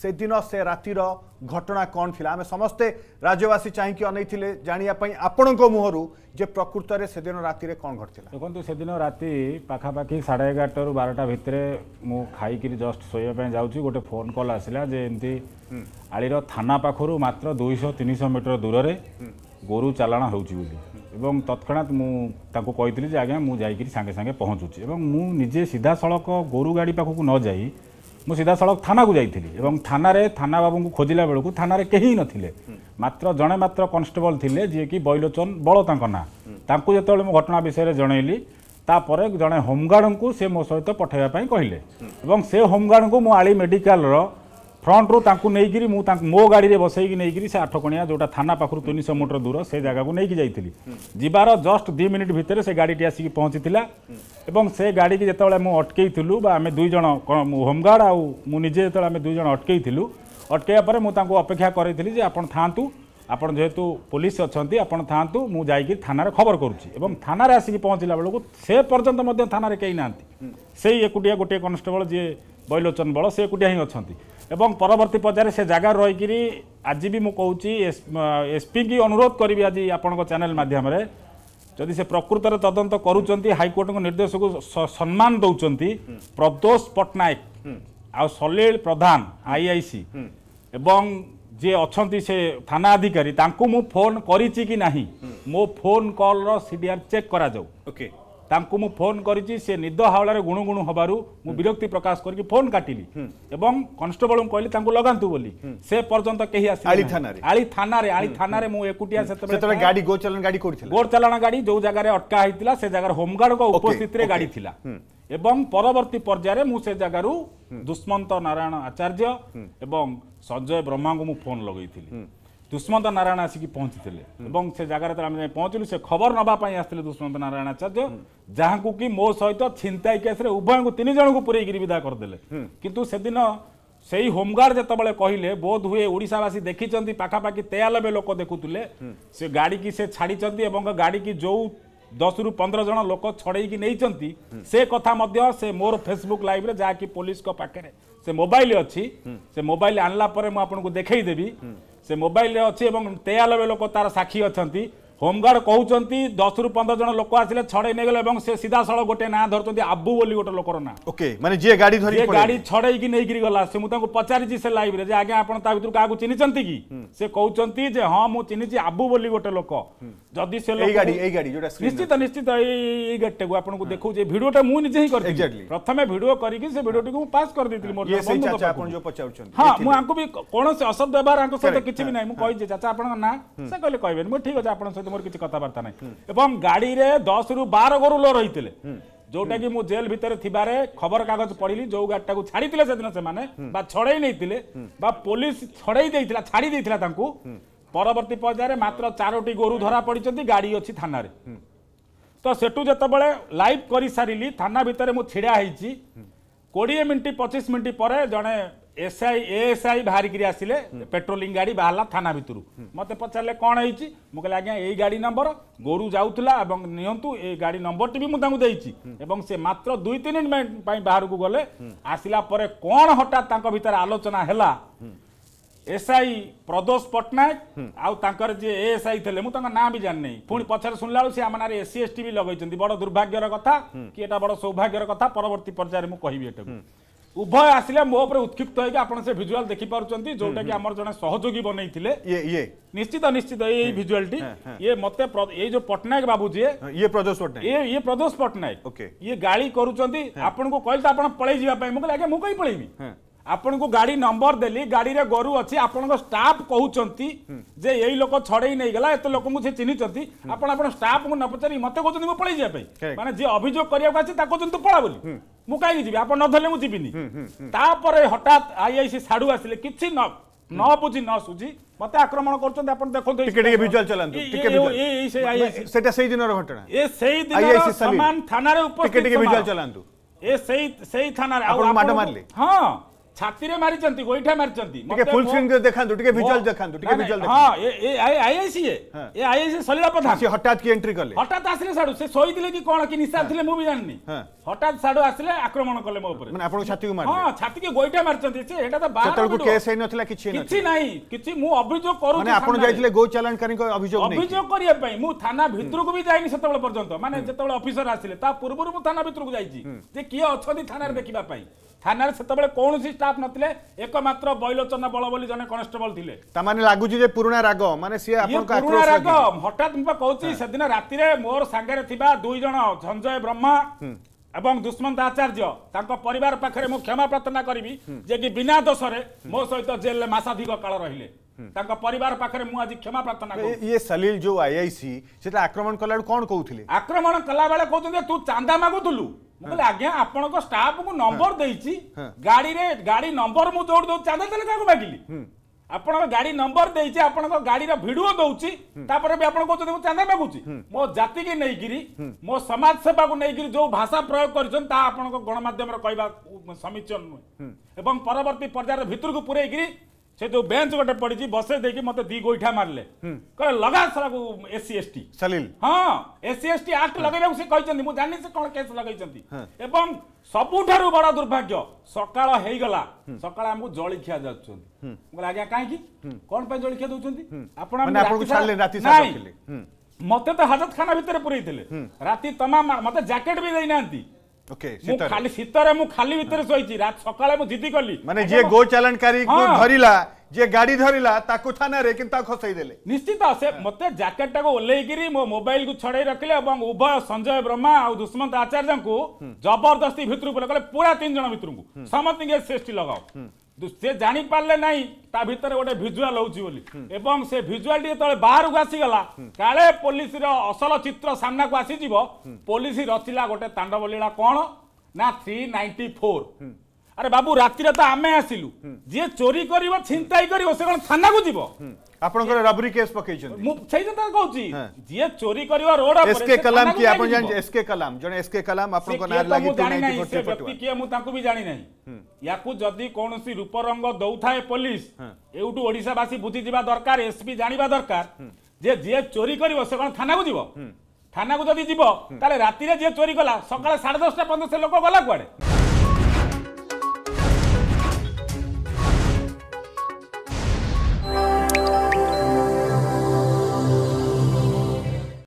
সেদিন সে রাতির ঘটনা কণ লা আমি সমস্তে রাজ্যবাসী চাইকি অনেইলে জাঁয়া আপনার মুহর যে প্রকৃতরে সেদিন রাতে কণ ঘটি দেখুন সেদিন রাতে পাখাপাখি সাড়ে এগারটার বারোটা ভিতরে মু খাইকি জস্ট শোয়া যাচ্ছি গোটে ফোন কল আসলা যে এমতি আলির থানা পাখর মাত্র দুইশহ তিনশহ মিটর দূরের গরু চালাণ হচ্ছে বলে এবং তৎক্ষণাৎ মু তাকে কইলি যে আজ্ঞা মু যাইকি সাঙ্গে সাঙ্গে পৌঁছুছি এবং মু নিজে সিধাসলখ গরু গাড়ি পাখক ন যাই ମୁଁ ସିଧାସଳଖ ଥାନାକୁ ଯାଇଥିଲି ଏବଂ ଥାନାରେ ଥାନା ବାବୁଙ୍କୁ ଖୋଜିଲା ବେଳକୁ ଥାନାରେ କେହି ନଥିଲେ ମାତ୍ର ଜଣେ ମାତ୍ର କନଷ୍ଟେବଲ ଥିଲେ ଯିଏକି ବୈଲୋଚନ ବଳ ତାଙ୍କ ନାଁ ତାଙ୍କୁ ଯେତେବେଳେ ମୁଁ ଘଟଣା ବିଷୟରେ ଜଣାଇଲି ତାପରେ ଜଣେ ହୋମଗାର୍ଡଙ୍କୁ ସେ ମୋ ସହିତ ପଠାଇବା ପାଇଁ କହିଲେ ଏବଂ ସେ ହୋମଗାର୍ଡଙ୍କୁ ମୁଁ ଆଳି ମେଡ଼ିକାଲର ଫ୍ରଣ୍ଟରୁ ତାଙ୍କୁ ନେଇକିରି ମୁଁ ତାଙ୍କୁ ମୋ ଗାଡ଼ିରେ ବସେଇକି ନେଇକିରି ସେ ଆଠକଣିଆ ଯେଉଁଟା ଥାନା ପାଖରୁ ତିନିଶହ ମିଟର ଦୂର ସେ ଜାଗାକୁ ନେଇକି ଯାଇଥିଲି ଯିବାର ଜଷ୍ଟ ଦୁଇ ମିନିଟ୍ ଭିତରେ ସେ ଗାଡ଼ିଟି ଆସିକି ପହଞ୍ଚିଥିଲା ଏବଂ ସେ ଗାଡ଼ିକି ଯେତେବେଳେ ମୁଁ ଅଟକେଇଥିଲୁ ବା ଆମେ ଦୁଇ ଜଣ ହୋମଗାର୍ଡ଼ ଆଉ ମୁଁ ନିଜେ ଯେତେବେଳେ ଆମେ ଦୁଇ ଜଣ ଅଟକେଇଥିଲୁ ଅଟକେଇବା ପରେ ମୁଁ ତାଙ୍କୁ ଅପେକ୍ଷା କରେଇଥିଲି ଯେ ଆପଣ ଥାଆନ୍ତୁ ଆପଣ ଯେହେତୁ ପୋଲିସ ଅଛନ୍ତି ଆପଣ ଥାଆନ୍ତୁ ମୁଁ ଯାଇକି ଥାନାରେ ଖବର କରୁଛି ଏବଂ ଥାନାରେ ଆସିକି ପହଞ୍ଚିଲା ବେଳକୁ ସେ ପର୍ଯ୍ୟନ୍ତ ମଧ୍ୟ ଥାନାରେ କେହି ନାହାନ୍ତି ସେଇ ଏକୁଟିଆ ଗୋଟିଏ କନଷ୍ଟେବଳ ଯିଏ ବୈଲୋଚନ ବଳ ସେ ଏକୁଟିଆ ହିଁ ଅଛନ୍ତି ଏବଂ ପରବର୍ତ୍ତୀ ପର୍ଯ୍ୟାୟରେ ସେ ଜାଗାରେ ରହିକରି ଆଜି ବି ମୁଁ କହୁଛି ଏସ୍ପିଙ୍କି ଅନୁରୋଧ କରିବି ଆଜି ଆପଣଙ୍କ ଚ୍ୟାନେଲ ମାଧ୍ୟମରେ ଯଦି ସେ ପ୍ରକୃତରେ ତଦନ୍ତ କରୁଛନ୍ତି ହାଇକୋର୍ଟଙ୍କ ନିର୍ଦ୍ଦେଶକୁ ସମ୍ମାନ ଦେଉଛନ୍ତି ପ୍ରଦୋଷ ପଟ୍ଟନାୟକ ଆଉ ସଲିଳ ପ୍ରଧାନ ଆଇଆଇସି ଏବଂ ଯିଏ ଅଛନ୍ତି ସେ ଥାନା ଅଧିକାରୀ ତାଙ୍କୁ ମୁଁ ଫୋନ୍ କରିଛି କି ନାହିଁ ମୋ ଫୋନ୍ କଲ୍ର ସି ଡି ଆର୍ ଚେକ୍ କରାଯାଉ ଓକେ ତାଙ୍କୁ ମୁଁ ଫୋନ୍ କରିଛି ସେ ନିଦ ହାଓଳାରେ ଗୁଣୁଗୁଣୁ ହେବାରୁ ମୁଁ ବିରକ୍ତି ପ୍ରକାଶ କରିକି ଫୋନ୍ କାଟିଲି ଏବଂ କନଷ୍ଟେବଳଙ୍କୁ କହିଲି ତାଙ୍କୁ ଲଗାନ୍ତୁ ବୋଲି ସେ ପର୍ଯ୍ୟନ୍ତ କେହି ଆସିଲେ ଆଳି ଥାନାରେ ଆଳି ଥାନାରେ ମୁଁ ଏକୁଟିଆ ସେତେବେଳେ ଗାଡ଼ି ଗୋଚାଲାଣ ଗାଡ଼ି କରିଥିଲି ଗୋଚାଲାଣ ଗାଡ଼ି ଯୋଉ ଜାଗାରେ ଅଟକା ହେଇଥିଲା ସେ ଜାଗାରେ ହୋମଗାର୍ଡଙ୍କ ଉପସ୍ଥିତିରେ ଗାଡ଼ି ଥିଲା এবং পরবর্তী পর্যায়ে মু সে জায়গার দুষ্মন্ত নারায়ণ আচার্য এবং সঞ্জয় ব্রহ্মা মু ফোন লগাই দুষ্মন্ত নারায়ণ আসি পৌঁছিলে এবং সে জায়গায় আমি যাই পৌঁছলু সে খবর নেওয়া আসলে দুষ্মন্ত নারায়ণ আচার্য যা কি মো সহ ছিনতাই কেসে উভয় তিন জনকু পুরাইকি বিদা করেদেলে কিন্তু সেদিন সেই হোমগার্ড যেতবে কহিলে বোধ হুয়ে ওড়িশাবাসী দেখি পাখাপাখি তেয়ালবে লোক দেখুলে সে গাড়ি কি সে ছাড়ি এবং গাড়ি কি যে ଦଶରୁ ପନ୍ଦର ଜଣ ଲୋକ ଛଡ଼େଇକି ନେଇଛନ୍ତି ସେ କଥା ମଧ୍ୟ ସେ ମୋର ଫେସବୁକ୍ ଲାଇଭ୍ରେ ଯାହାକି ପୋଲିସଙ୍କ ପାଖରେ ସେ ମୋବାଇଲ୍ ଅଛି ସେ ମୋବାଇଲ୍ ଆଣିଲା ପରେ ମୁଁ ଆପଣଙ୍କୁ ଦେଖେଇଦେବି ସେ ମୋବାଇଲ୍ରେ ଅଛି ଏବଂ ତେୟାଲବେ ଲୋକ ତାର ସାକ୍ଷୀ ଅଛନ୍ତି হোমগার্ড কৌঁতি দশ রু পনেরো জন লোক আসলে ছড়াই নিয়ে গেলে এবং সে সিধাসল গোটে না ধরতে আবু বলে গোটে লোকর না ওকে মানে যে গাড়ি ধরে গাড়ি ছড়াইকি নেইকি গলা সে মু তাকে পচারিছি সে লাইভরে যে আজ্ঞা আপনার তা ভিতর কাহু চিনিছন্তি কি সে কৌঁতি যে হ্যাঁ মু চিনিছি আবু বলে গোটে লোক যদি সে এই গাড়ি এই গাড়ি যেটা নিশ্চিত নিশ্চিত এই গাড়িটাকে আপনাকে দেখুছি ভিডিওটা মু নিজে হি করি প্রথমে ভিডিও করিকি সে ভিডিওটিকে মু পাস করে দিয়েছিলি মোর বন্ধু ଆପଣ ଯୋଉ ପଚାରୁଛନ୍ତି ହଁ ମୁଁ ଆଙ୍କୁ ବି କୌଣସି ଅଶବ୍ଦ ବ୍ୟବହାର ଆଙ୍କ ସହିତ କିଛି ବି ନାହିଁ ମୁଁ କହିଛି ଚାଚା ଆପଣଙ୍କ ନାଁ ସେ କହିଲେ କହିବେନି ମୁଁ ଠିକ ଅଛି ଆପଣଙ୍କ ସହିତ ସହିତ ମୋର କିଛି କଥାବାର୍ତ୍ତା ନାହିଁ ଏବଂ ଗାଡ଼ିରେ ଦଶରୁ ବାର ଗୋରୁ ଲୋ ରହିଥିଲେ ଯୋଉଟାକି ମୁଁ ଜେଲ ଭିତରେ ଥିବାରେ ଖବରକାଗଜ ପଢିଲି ଯୋଉ ଗାଡ଼ିଟାକୁ ଛାଡ଼ିଥିଲେ ସେଦିନ ସେମାନେ ବା ଛଡ଼େଇ ନେଇଥିଲେ ବା ପୋଲିସ ଛଡ଼େଇ ଦେଇଥିଲା ଛାଡ଼ି ଦେଇଥିଲା ତାଙ୍କୁ ପରବର୍ତ୍ତୀ ପର୍ଯ୍ୟାୟରେ ମାତ୍ର ଚାରୋଟି ଗୋରୁ ଧରା ପଡ଼ିଛନ୍ତି ଗାଡ଼ି ଅଛି ଥାନାରେ ତ ସେଠୁ ଯେତେବେଳେ ଲାଇଭ୍ କରିସାରିଲି ଥାନା ଭିତରେ ମୁଁ ଛିଡ଼ା ହେଇଛି କୋଡ଼ିଏ ମିନିଟ୍ ପଚିଶ ମିନିଟ୍ ପରେ ଜଣେ এসআই এএসআই বাহারিকি আসলে পেট্রোলিং গাড়ি বাহারা থানা ভিতর মতো পচারে কম হয়েছি মু কে আজ্ঞা এই গাড়ি নম্বর গোরু যাওয়া এবং নিহতু এই গাড়ি নম্বরটি বি দিয়েছি এবং সে মাত্র দুই তিন মিনিট বাহারক গলে আসলা পরে কম হঠাৎ তাঁর ভিতরে আলোচনা হল এসআই প্রদোষ পট্টনাক আঙ্কর যে এএসআই লে তাঁর না বি জানি পুঁ পছরে শুনলা বেড়ে সে আমার নাঁরে এসি এসটি বি লগাইছেন বড় দুর্ভাগ্যর কথা কি এটা বড় সৌভাগ্যর কথা পরবর্তী পর্যায়ে মু কহবি এটা उभय आसिले मो उपरे उत्क्षिप्त होइके आपण से विजुअल देखि पारुचंती जोटा के हमर जने सहयोगी बनै ये ये निश्चित निश्चित ए विजुअल ये मते ए जो पटनायक बाबू जी ये प्रदोष पटनायक ये ये प्रदोष पटनायक ओके ये गाली करुचंती आपण को कहल त आपण पळै जिवा पई मो लागे मो कहि पळैबी ଆପଣଙ୍କୁ ଗାଡ଼ି ନମ୍ବର ଦେଲି ଗାଡ଼ିରେ ଗୋରୁ ଅଛି ଆପଣଙ୍କ ଷ୍ଟାଫ୍ କହୁଛନ୍ତି ଯେ ଏଇ ଲୋକ ଛଡ଼େଇ ନେଇଗଲା ଏତେ ଲୋକଙ୍କୁ ସେ ଚିହ୍ନିଛନ୍ତି ଆପଣ ଆପଣ ଷ୍ଟାଫ୍ଙ୍କୁ ନ ପଚାରି ମୋତେ କହୁଛନ୍ତି ମୁଁ ପଳେଇ ଯିବା ପାଇଁ ମାନେ ଯିଏ ଅଭିଯୋଗ କରିବାକୁ ଆସିଛି ତାକୁ କହୁଛନ୍ତି ତୁ ପଳା ବୋଲି ମୁଁ କାହିଁକି ଯିବି ଆପଣ ନ ଧରିଲେ ମୁଁ ଯିବିନି ତାପରେ ହଠାତ୍ ଆଇଆଇସି ସାଡ଼ୁ ଆସିଲେ କିଛି ନ ନ ବୁଝି ନ ସୁଝି ମତେ ଆକ୍ରମଣ କରୁଛନ୍ତି ଆପଣ ଦେଖନ୍ତୁ ଟିକେ ଟିକେ ଭିଜୁଆଲ ଚଲାନ୍ତୁ ଟିକେ ସେଟା ସେଇ ଦିନର ଘଟଣା ଏ ସେଇ ଦିନର ସମାନ ଥାନାରେ ଉପସ୍ଥିତ ଟିକେ ଟିକେ ଭିଜୁଆଲ ଚଲାନ୍ତୁ ଏ ସେଇ ସେଇ ଥାନାରେ ଆଉ ମାଡ ମାରିଲେ ହଁ ଛାତିରେ ମାରିଛନ୍ତି ଗୋଇଠା ମାରିଛନ୍ତି ଫୁଲ ସ୍କ୍ରିନ୍ ଦେଖାନ୍ତୁ ଟିକେ ଭିଜୁଆଲ ଦେଖାନ୍ତୁ ଟିକେ ଭିଜୁଆଲ ହଁ ଏ ଆଇଆଇସି ଏ ଆଇଆଇସି ସଲିଳା ପ୍ରଧାନ ସେ ହଠାତ୍ କି ଏଣ୍ଟ୍ରି କଲେ ହଠାତ୍ ଆସିଲେ ସାଡୁ ସେ ଶୋଇଥିଲେ କି କ'ଣ କି ନିଶା ଥିଲେ ମୁଁ ବି ଜାଣିନି ହଠାତ୍ ସାଡୁ ଆସିଲେ ଆକ୍ରମଣ କଲେ ମୋ ଉପରେ ମାନେ ଆପଣ ଛାତିକୁ ମାରି ହଁ ଛାତିକି ଗୋଇଠା ମାରିଛନ୍ତି ସେ ଏଟା ତ ସେତେବେଳକୁ କେସ୍ ହେଇନଥିଲା କିଛି କିଛି ନାହିଁ କିଛି ମୁଁ ଅଭିଯୋଗ କରୁଛି ମାନେ ଆପଣ ଯାଇଥିଲେ ଗୋ ଚାଲାଣକାରୀଙ୍କ ଅଭିଯୋଗ ଅଭିଯୋଗ କରିବା ପାଇଁ ମୁଁ ଥାନା ଭିତରକୁ ବି ଯାଇନି ସେତେବେଳେ ପର୍ଯ୍ୟନ୍ତ ମାନେ ଯେତେବେଳେ ଅଫିସର ଆସିଲେ ତା ପୂର୍ବରୁ ମୁଁ ଥାନା ଭିତରକୁ ଯାଇଛି ଯେ କିଏ ଅଛନ୍ତି ଥାନାରେ ଦେଖିବା ପାଇଁ থানার সেতবে কৌশি স্টাফ নলে একমাত্র বৈলোচন বল বলে জন কনস্টেবল লে তার লাগুছি যে পুরোনা রাগ মানে সি পুরোনা রাগ হঠাৎ মু কৌছি সেদিন রাতে মোর সাগরে থিবা দুই জন সঞ্জয় ব্রহ্মা এবং দুষ্মন্ত আচার্য তাঙ্ক পরিবার পাখে মু ক্ষমা প্রার্থনা করিবি যে কি বিনা দোষরে মো সহিত জেলে মাসাধিক কাল রহিলে ତାଙ୍କ ପରିବାର ପାଖରେ ମୁଁ ଆଜି କ୍ଷମା ପ୍ରାର୍ଥନା କରୁଛି ଇଏ ସଲିଲ ଯୋଉ ଆଇଆଇସି ସେଟା ଆକ୍ରମଣ କଲାବେଳେ କଣ କହୁଥିଲେ ଆକ୍ରମଣ କଲାବେଳେ କହୁଛନ୍ତି ତୁ ଚାନ୍ଦା ମାଗୁଥିଲୁ ମୁଁ କହିଲି ଆଜ୍ଞା ଆପଣଙ୍କ ଷ୍ଟାଫଙ୍କୁ ନମ୍ବର ଦେଇଛି ଗାଡ଼ିରେ ଗାଡ଼ି ନମ୍ବର ମୁଁ ଯୋଉଠି ଦଉଛି ଚାନ୍ଦା ଦେଲେ କାହାକୁ ମାଗିଲି ଆପଣଙ୍କ ଗାଡି ନମ୍ବର ଦେଇଛି ଆପଣଙ୍କ ଗାଡିର ଭିଡ଼ିଓ ଦଉଛି ତାପରେ ବି ଆପଣ କହୁଛନ୍ତି ମୁଁ ଚାନ୍ଦା ମାଗୁଛି ମୋ ଜାତିକି ନେଇକିରି ମୋ ସମାଜ ସେବାକୁ ନେଇକିରି ଯୋଉ ଭାଷା ପ୍ରୟୋଗ କରିଛନ୍ତି ତାହା ଆପଣଙ୍କ ଗଣମାଧ୍ୟମରେ କହିବା ସମୀଚୀନ ନୁହେଁ ଏବଂ ପରବର୍ତ୍ତୀ ପର୍ଯ୍ୟାୟରେ ଭିତରକୁ ପୁରେଇକିରି ସେ ଯୋଉ ବେଞ୍ଚ ଗୋଟେ ପଡିଛି ବସେଇ ଦେଇକି ମତେ ଦି ଗୋଇଠା ମାରିଲେ କହିଲେ ଲଗା ସାରାକୁ ଏସି ଏସ୍ଟି ସଲିଲ ହଁ ଏସି ଏସ୍ଟି ଆକ୍ଟ ଲଗେଇବାକୁ ସେ କହିଛନ୍ତି ମୁଁ ଜାଣିନି ସେ କଣ କେସ୍ ଲଗେଇଛନ୍ତି ଏବଂ ସବୁଠାରୁ ବଡ ଦୁର୍ଭାଗ୍ୟ ସକାଳ ହେଇଗଲା ସକାଳ ଆମକୁ ଜଳିଖିଆ ଯାଉଛନ୍ତି ମୁଁ କହିଲି ଆଜ୍ଞା କାହିଁକି କଣ ପାଇଁ ଜଳିଖିଆ ଦଉଛନ୍ତି ଆପଣ ମତେ ତ ହାଜତଖାନା ଭିତରେ ପୁରେଇଥିଲେ ରାତି ତମାମ ମତେ ଜ୍ୟାକେଟ ବି ଦେଇନାହାନ୍ତି ମୁଁ ଖାଲି ଶୀତରେ ମୁଁ ଖାଲି ଭିତରେ ଶୋଇଛି ସକାଳେ ମୁଁ ଜିଦି କଲି ମାନେ ଯିଏ ଗୋ ଚାଲାଣକାରୀ ଧରିଲା ଯିଏ ଗାଡି ଧରିଲା ତାକୁ ଥାନାରେ କିନ୍ତୁ ତାକୁ ଖସେଇ ଦେଲେ ନିଶ୍ଚିତ ସେ ମୋତେ ଜ୍ୟାକେଟଟାକୁ ଓହ୍ଲେଇକିରି ମୋ ମୋବାଇଲକୁ ଛଡେଇ ରଖିଲେ ଏବଂ ଉଭୟ ସଞ୍ଜୟ ବ୍ରହ୍ମା ଆଉ ଦୁଷ୍ମନ୍ତ ଆଚାର୍ଯ୍ୟଙ୍କୁ ଜବରଦସ୍ତି ଭିତରକୁ କହିଲେ ପୁରା ତିନି ଜଣ ଭିତରକୁ ସମସ୍ତଙ୍କୁ ଏସ୍ଏସ୍ଟି ଲଗାଅ সে জাঁপারে না তা ভিতরে গোটে ভিজুয়াল হচ্ছে বলে এবং সে ভিজুয়ালটি যেত বাহারক আসিগলা কালে পুলিশর অসল চিত্র সামনাকু আসিযোগ পুলিশ রচিলা গোটে তাণ্ডবলীলা কণ না থ্রি নাইন্টি ফোর আরে বাবু রাতিরে তো আমি আসিলু যে চোরি করিব ছিনতাই করিব সে কোন থানাকু যাব আপনার রবরি কেস পকাইছেন মু সেই জন্য কইছি যে চোরি করিব রোড উপরে এসকে কলাম কি আপন জান এসকে কলাম জন এসকে কলাম আপনার নাম লাগি তো নাই সে ব্যক্তি কি মু তাকু বি জানি নাই ইয়াকু যদি কোনসি রূপ রঙ দউথায় পুলিশ এউটু ওড়িশা বাসী বুঝি যিবা দরকার এসপি জানিবা দরকার যে যে চোরি করিব সে কোন থানাকু যাব থানাকু যদি যাব তাহলে রাতিরে যে চোরি কলা সকালে 10:30 পর্যন্ত সে লোক গলা কুয়াড়ে